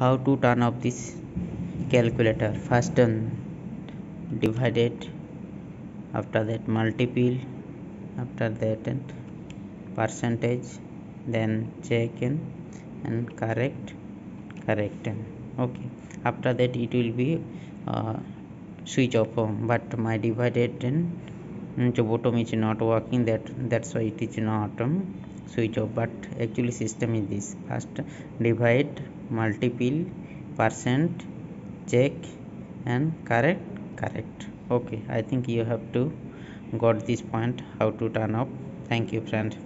how to turn off this calculator? First done. Divided. After that multiple. After that percentage. Then check in and correct. Correct. Okay. After that it will be uh, switch off but my divided and bottom is not working. That that's why it is not um, switch off. But actually system is this. First divide multiple percent check and correct correct. Okay i think you have to got this point how to turn off thank you friend